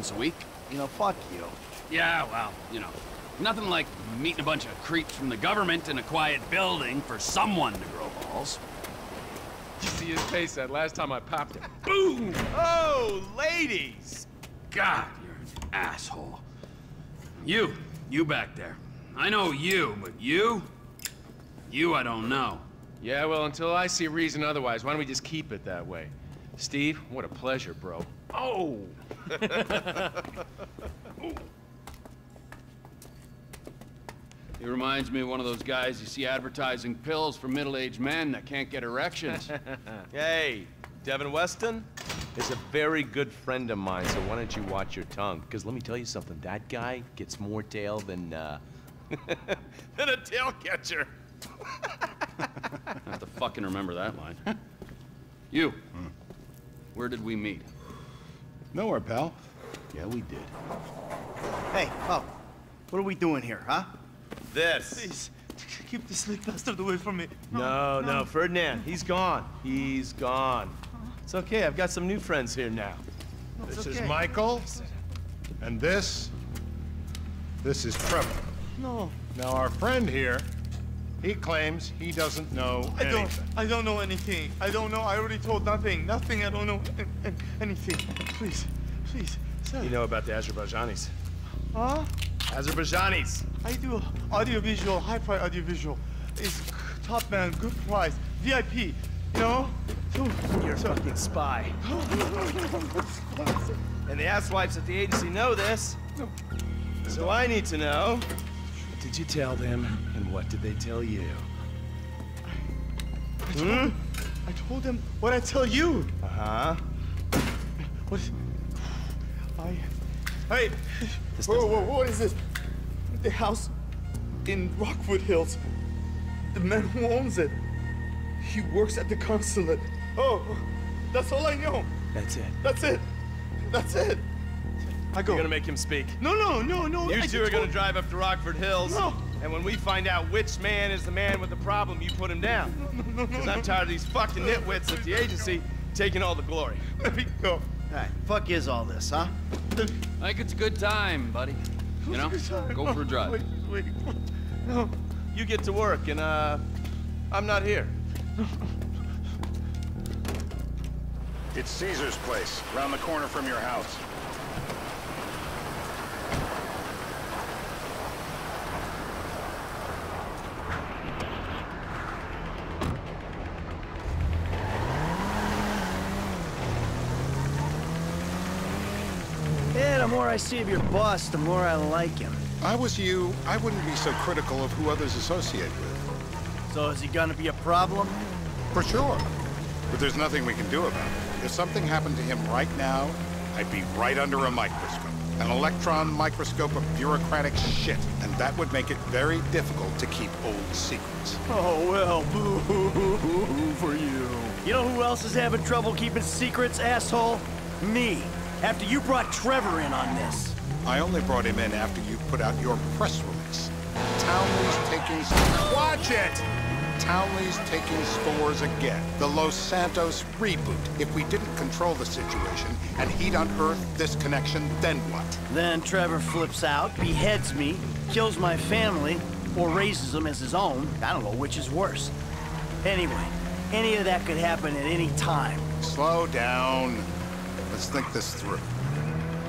once a week. You know, fuck you. Yeah, well, you know, nothing like meeting a bunch of creeps from the government in a quiet building for someone to grow balls. You see his face that last time I popped it. Boom! Oh, ladies! God, you're an asshole. You, you back there. I know you, but you? You I don't know. Yeah, well, until I see a reason otherwise, why don't we just keep it that way? Steve, what a pleasure, bro. Oh! He reminds me of one of those guys you see advertising pills for middle-aged men that can't get erections. Hey, Devin Weston is a very good friend of mine, so why don't you watch your tongue? Because let me tell you something, that guy gets more tail than, uh, than a tail catcher. I have to fucking remember that line. you. Where did we meet? Nowhere, pal. Yeah, we did. Hey, oh, what are we doing here, huh? This. Please, keep this slick bastard away from me. No, no, Ferdinand, he's gone. He's gone. It's okay, I've got some new friends here now. This okay. is Michael, and this, this is Trevor. No, Now, our friend here, he claims he doesn't know I don't. I don't know anything. I don't know. I already told nothing. Nothing. I don't know an- an- anything. Please, please, sir. You know about the Azerbaijanis? Huh? Azerbaijanis! I do audiovisual, high-price audiovisual. It's top man, good price, VIP. You know? You're a fucking spy. and the asswipes at the agency know this. So I need to know. What did you tell them, and what did they tell you? I told, them, I told them what I tell you. Uh-huh. What? I. Hey! Whoa, whoa, what is this? The house in Rockford Hills. The man who owns it. He works at the consulate. Oh, that's all I know. That's it. That's it. That's it. I go. You're gonna make him speak. No, no, no, no. You I two are told- gonna drive up to Rockford Hills. No. And when we find out which man is the man with the problem, you put him down. Because I'm tired of these fucking nitwits at the agency taking all the glory. Let me go. Hey, fuck is all this, huh? I think it's a good time, buddy. You know? Go for a drive. Wait, wait. No. You get to work, and, uh, I'm not here. It's Caesar's place, around the corner from your house. Yeah, the more I see of your boss, the more I like him. I was you, I wouldn't be so critical of who others associate with. So is he gonna be a problem? For sure. But there's nothing we can do about it. If something happened to him right now, I'd be right under a microscope. An electron microscope of bureaucratic shit. And that would make it very difficult to keep old secrets. Oh, well, boo for you. You know who else is having trouble keeping secrets, asshole? Me. After you brought Trevor in on this. I only brought him in after you put out your press release. Townley's taking... Watch it! Townley's taking scores again. The Los Santos reboot. If we didn't control the situation and he'd unearthed this connection, then what? Then Trevor flips out, beheads me, kills my family, or raises them as his own. I don't know which is worse. Anyway, any of that could happen at any time. Slow down. Let's think this through.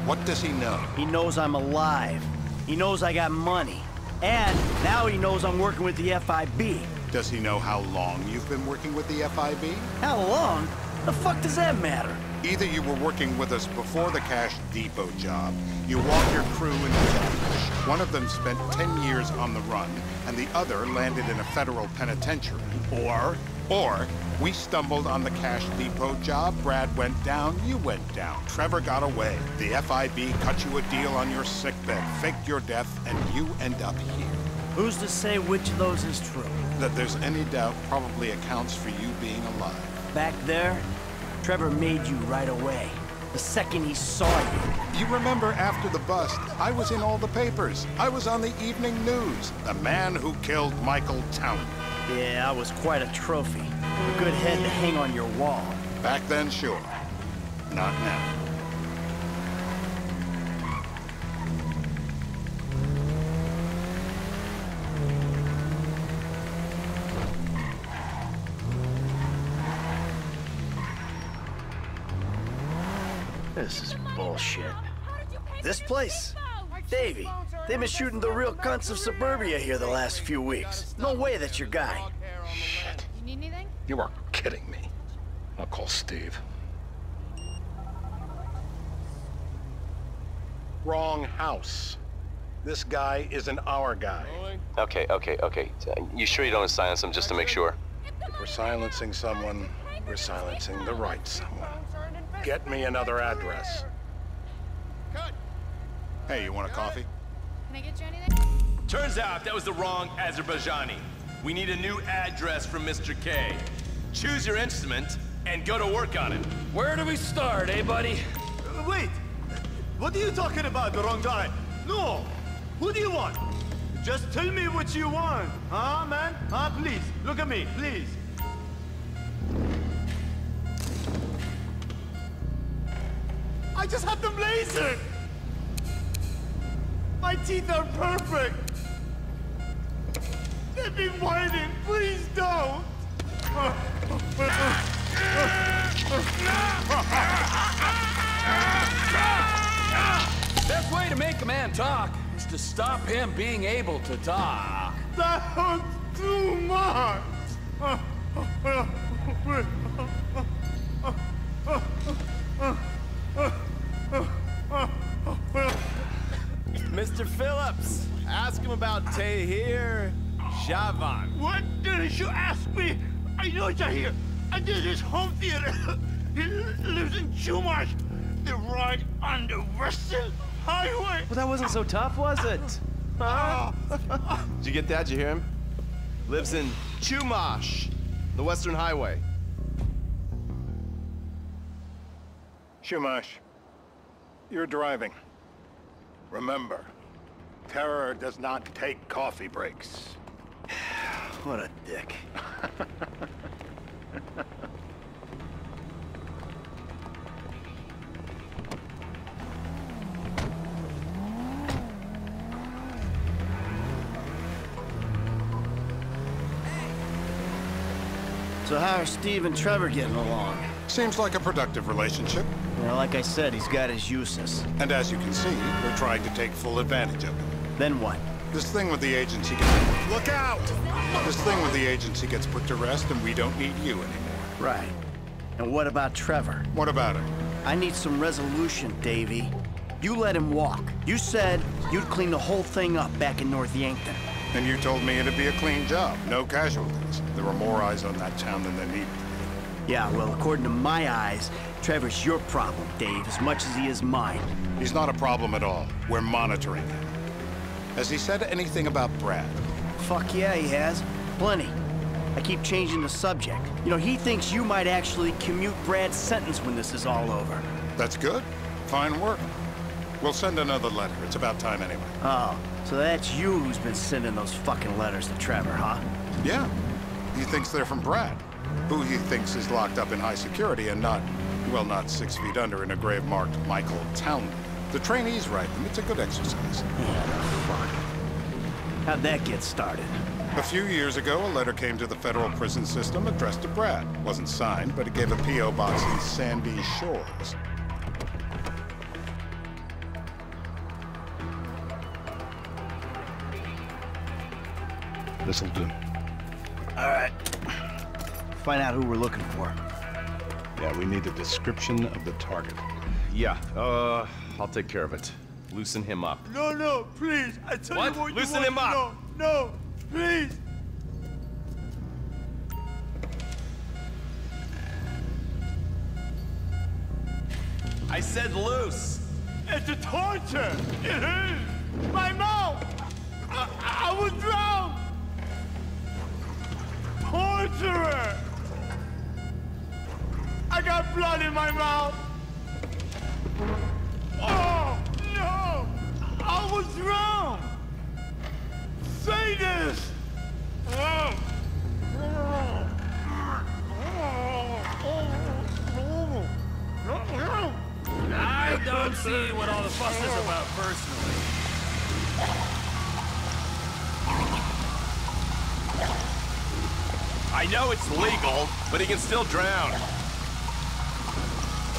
What does he know? He knows I'm alive. He knows I got money. And now he knows I'm working with the FIB. Does he know how long you've been working with the FIB? How long? The fuck does that matter? Either you were working with us before the Cash Depot job, you walked your crew into ambush. One of them spent 10 years on the run, and the other landed in a federal penitentiary. Or, or, we stumbled on the Cash Depot job, Brad went down, you went down. Trevor got away. The FIB cut you a deal on your sickbed, faked your death, and you end up here. Who's to say which of those is true? That there's any doubt probably accounts for you being alive. Back there, Trevor made you right away. The second he saw you. You remember after the bust, I was in all the papers. I was on the evening news. The man who killed Michael Townley. Yeah, I was quite a trophy. A good head to hang on your wall. Back then, sure. Not now. This is bullshit. This place, Davy, they've been shooting the real cunts of suburbia here the last few weeks. No way that's your guy. Shit. You need anything? You are kidding me. I'll call Steve. Wrong house. This guy isn't our guy. Okay, okay, okay. Uh, you sure you don't want to silence him just to make sure? If we're silencing someone, we're silencing the right someone. Get me another address. Hey, you want a coffee? Can I get you anything? Turns out that was the wrong Azerbaijani. We need a new address from Mr. K. Choose your instrument and go to work on it. Where do we start, eh, buddy? Wait! What are you talking about, the wrong guy? No! Who do you want? Just tell me what you want, huh, man? Huh, please, look at me, please. I just have the blazer! My teeth are perfect! They've been whitening, please don't! Best way to make a man talk is to stop him being able to talk. That was too much! ask him about Tahir Javan. What did you ask me? I know Tahir. I did his home theater. he lives in Chumash. They're right on the Western Highway. Well, that wasn't so tough, was it? Huh? Did you get that? Did you hear him? Lives in Chumash, the Western Highway. Chumash, you're driving. Remember, terror does not take coffee breaks. What a dick. So how are Steve and Trevor getting along? Seems like a productive relationship. You know, like I said, he's got his uses. And as you can see, we're trying to take full advantage of it. Then what? This thing with the agency gets... Look out! This thing with the agency gets put to rest and we don't need you anymore. Right. And what about Trevor? What about him? I need some resolution, Davy. You let him walk. You said you'd clean the whole thing up back in North Yankton. And you told me it'd be a clean job, no casualties. There were more eyes on that town than there needed. Yeah, well, according to my eyes, Trevor's your problem, Dave, as much as he is mine. He's not a problem at all. We're monitoring him. Has he said anything about Brad? Fuck yeah, he has. Plenty. I keep changing the subject. You know, he thinks you might actually commute Brad's sentence when this is all over. That's good. Fine work. We'll send another letter. It's about time anyway. Oh, so that's you who's been sending those fucking letters to Trevor, huh? Yeah. He thinks they're from Brad, who he thinks is locked up in high security and not, well, not six feet under in a grave marked Michael Townley. The trainees write them. It's a good exercise. Fuck. How'd that get started? A few years ago, a letter came to the federal prison system addressed to Brad. Wasn't signed, but it gave a P.O. box in Sandy Shores. This'll do. All right. Find out who we're looking for. Yeah, we need a description of the target. Yeah, uh, I'll take care of it. Loosen him up. No, no, please. I tell What? you what Loosen you him up. No, no, please. I said loose! It's a torture. It is. My mouth. I, I was drowned. Torturer. I got blood in my mouth. I was drowned. Say this. I don't see what all the fuss is about personally. I know it's legal, but he can still drown.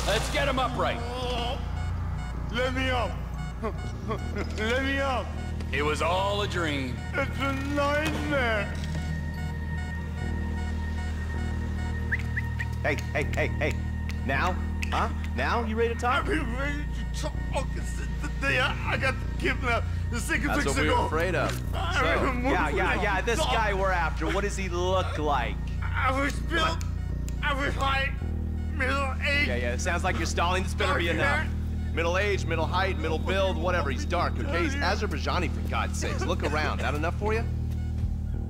Let's get him upright. Let me up. Let me up. It was all a dream. It's a nightmare. Hey, hey, hey, hey. Now? Huh? Now? You ready to talk? I've been ready to talk oh, since the day I, I got kidnapped. The six That's what we ago. were afraid of. So, I yeah, yeah, yeah. This saw- guy we're after, what does he look like? I was built. I was like middle age. Yeah, yeah. It sounds like you're stalling. This better be enough. Middle age, middle height, middle build, whatever. He's dark, okay? He's Azerbaijani, for God's sakes. Look around. That enough for you?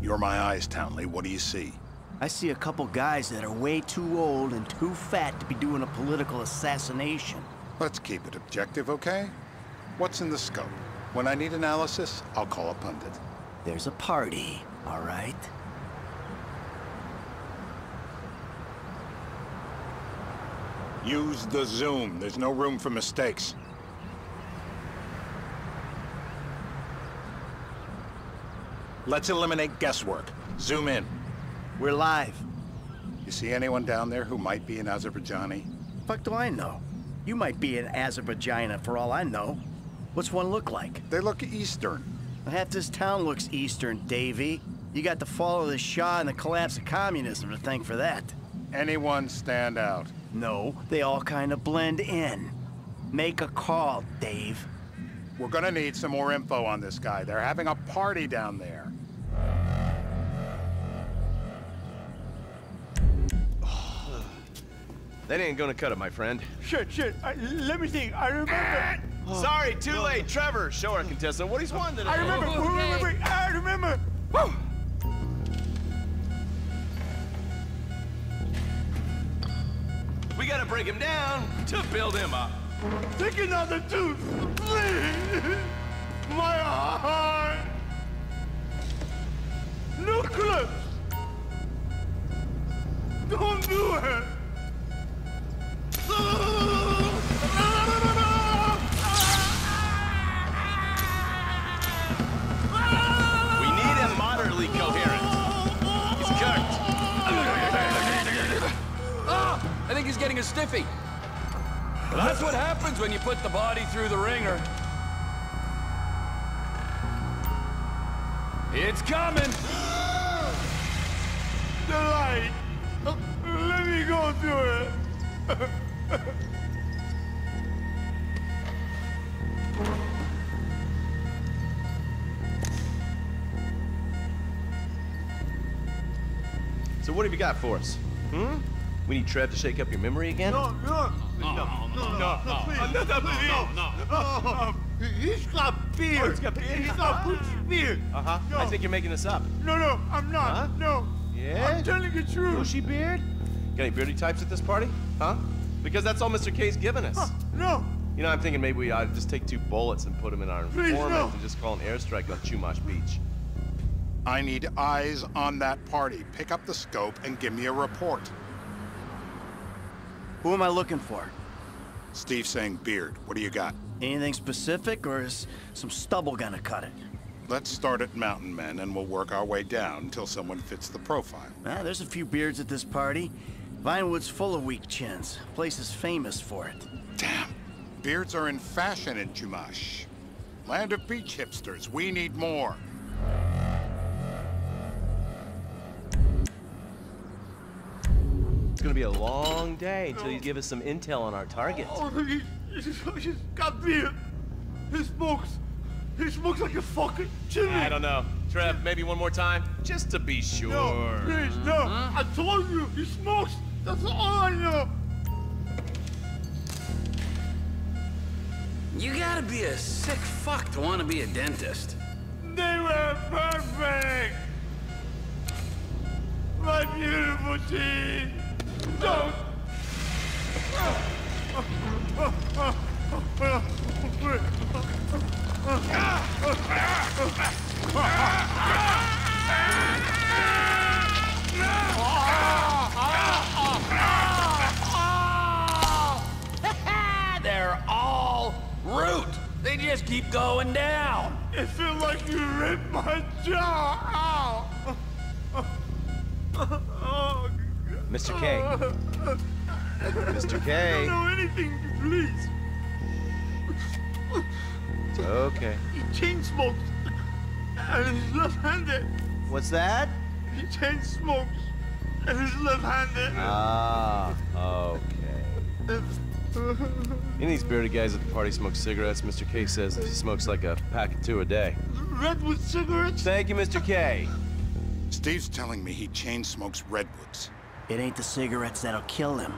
You're my eyes, Townley. What do you see? I see a couple guys that are way too old and too fat to be doing a political assassination. Let's keep it objective, okay? What's in the scope? When I need analysis, I'll call a pundit. There's a party, all right? Use the zoom. There's no room for mistakes. Let's eliminate guesswork. Zoom in. We're live. You see anyone down there who might be an Azerbaijani? Fuck do I know? You might be an Azerbaijana for all I know. What's one look like? They look Eastern. Half this town looks Eastern, Davy. You got the fall of the Shah and the collapse of communism to thank for that. Anyone stand out? No, they all kind of blend in. Make a call, Dave. We're gonna need some more info on this guy. They're having a party down there. That ain't gonna cut it, my friend. Shit, shit. I, let me think. I remember. Ah! Oh, Sorry, too late. Trevor, show our contestant what he's won today. I remember. Oh, wait, wait, wait, wait. I remember. Woo! Gotta break him down to build him up. Take another tooth. Me go through it. So what have you got for us? Hmm? We need Trev to shake up your memory again? No, no, no, no, no, no, no, please. No, no, please. No, no. He's got beard. Oh, he's got beard. He's got Bush beard. Uh-huh. No. I think you're making this up. No, no, I'm not. Huh? No. Yeah? I'm telling the truth. Bushy beard? Got any beardy types at this party? Huh? Because that's all Mr. K's given us. No. You know, I'm thinking maybe we ought to just take two bullets and put them in our Please, informant no. and just call an airstrike on Chumash Beach. I need eyes on that party. Pick up the scope and give me a report. Who am I looking for? Steve saying beard. What do you got? Anything specific, or is some stubble gonna cut it? Let's start at Mountain Men and we'll work our way down until someone fits the profile. Ah, there's a few beards at this party. Vinewood's full of weak chins. Place is famous for it. Damn. Beards are in fashion in Chumash. Land of beach hipsters. We need more. It's gonna be a long day until you give us some intel on our target. Oh, he, he's, he's got beard. He smokes. He smokes like a fucking chimney. I don't know. Trev, maybe one more time? Just to be sure. No, please, no. I told you, he smokes. That's all I know. You gotta be a sick fuck to want to be a dentist. They were perfect. My beautiful teeth. Don't. They're It feels like you ripped my jaw out. Oh, Mr. K. Mr. K. I don't know anything, please. Okay. He chain smokes. And he's left-handed. What's that? He chain smokes. And he's left-handed. Ah, okay. Any of these bearded guys at the party smoke cigarettes? Mr. K says he smokes like a pack of two a day. Redwood cigarettes? Thank you, Mr. K. Steve's telling me he chain smokes redwoods. It ain't the cigarettes that'll kill him.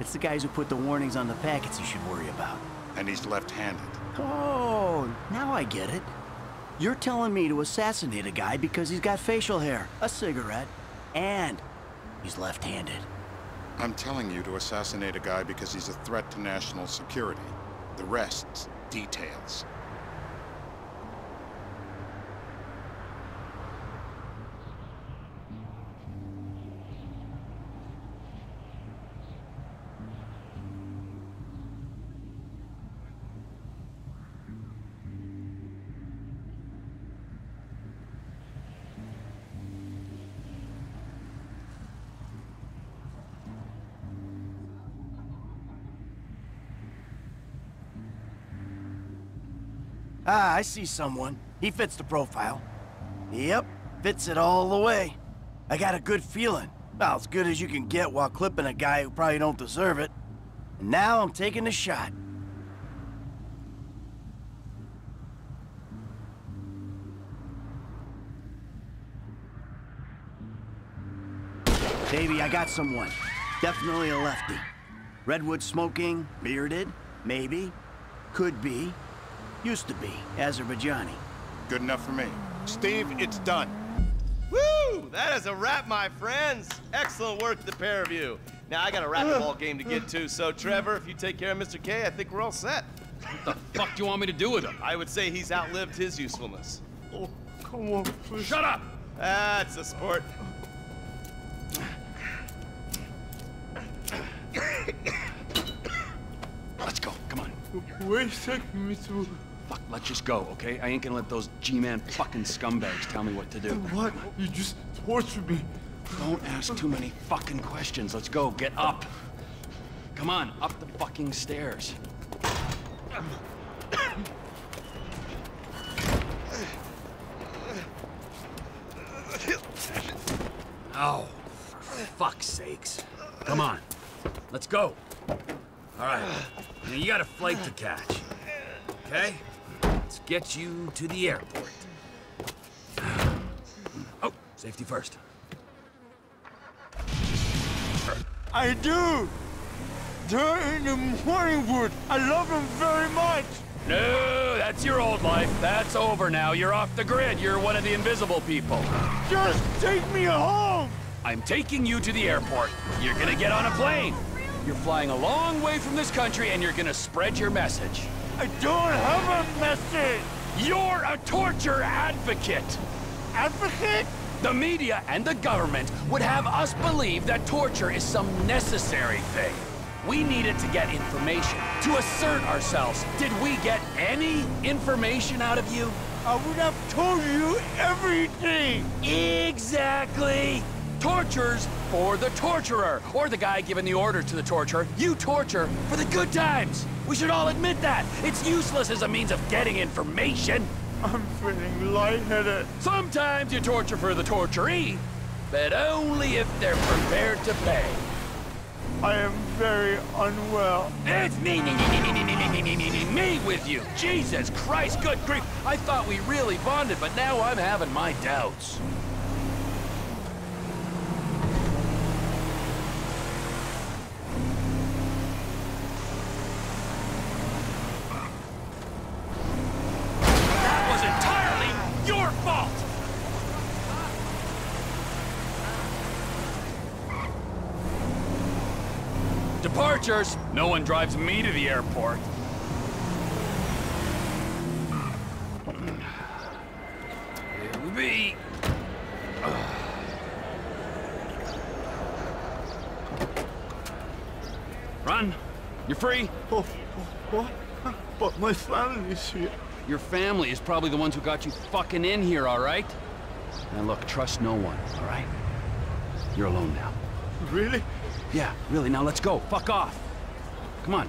It's the guys who put the warnings on the packets you should worry about. And he's left-handed. Oh, now I get it. You're telling me to assassinate a guy because he's got facial hair, a cigarette, and he's left-handed. I'm telling you to assassinate a guy because he's a threat to national security. The rest's details. Ah, I see someone. He fits the profile. Yep, fits it all the way. I got a good feeling. About as good as you can get while clipping a guy who probably don't deserve it. And now I'm taking the shot. Baby, I got someone. Definitely a lefty. Redwood smoking, bearded, maybe, could be, used to be, Azerbaijani. Good enough for me. Steve, it's done. Woo! That is a wrap, my friends. Excellent work, the pair of you. Now, I got a racquetball game to get to, so Trevor, if you take care of Mr. K, I think we're all set. What the fuck do you want me to do with him? I would say he's outlived his usefulness. Oh, come on, please. Shut up! That's a sport. Let's go, come on. Where's taking me to? Fuck, let's just go, okay? I ain't gonna let those G-Man fucking scumbags tell me what to do. What? You just tortured me. Don't ask too many fucking questions. Let's go, get up. Come on, up the fucking stairs. Oh, for fuck's sakes. Come on, let's go. All right, now you got a flight to catch, okay? Let's get you to the airport. Oh, safety first. I do. They're in the Morningwood. I love them very much. No, that's your old life. That's over now. You're off the grid. You're one of the invisible people. Just take me home. I'm taking you to the airport. You're gonna get on a plane. You're flying a long way from this country and you're gonna spread your message. I don't have a message. You're a torture advocate. Advocate? The media and the government would have us believe that torture is some necessary thing. We needed to get information, to assert ourselves. Did we get any information out of you? I would have told you everything. Exactly! Tortures for the torturer, or the guy giving the order to the torturer. You torture for the good times. We should all admit that. It's useless as a means of getting information. I'm feeling lightheaded. Sometimes you torture for the torturee, but only if they're prepared to pay. I am very unwell. It's me, me, me, me, me, with you. Jesus Christ, good grief. I thought we really bonded, but now I'm having my doubts. Departures! No one drives me to the airport. Here we be. Uh, Run! You're free! Oh, oh what? But my family's here. Your family is probably the ones who got you fucking in here, all right? Now look, trust no one, all right? You're alone now. Really? Yeah, really, now let's go. Fuck off. Come on.